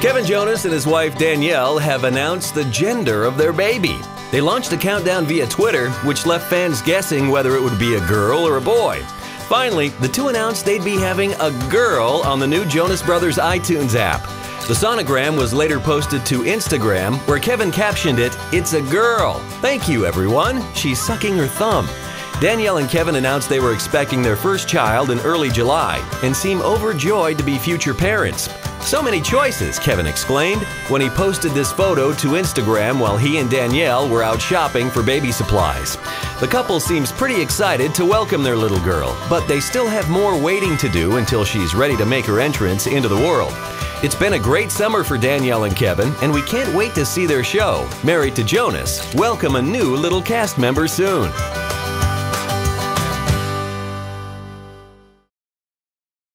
Kevin Jonas and his wife Danielle have announced the gender of their baby. They launched a countdown via Twitter, which left fans guessing whether it would be a girl or a boy. Finally, the two announced they'd be having a girl on the new Jonas Brothers iTunes app. The sonogram was later posted to Instagram, where Kevin captioned it, It's a girl. Thank you, everyone. She's sucking her thumb. Danielle and Kevin announced they were expecting their first child in early July and seem overjoyed to be future parents. So many choices, Kevin exclaimed when he posted this photo to Instagram while he and Danielle were out shopping for baby supplies. The couple seems pretty excited to welcome their little girl, but they still have more waiting to do until she's ready to make her entrance into the world. It's been a great summer for Danielle and Kevin, and we can't wait to see their show, Married to Jonas, welcome a new little cast member soon.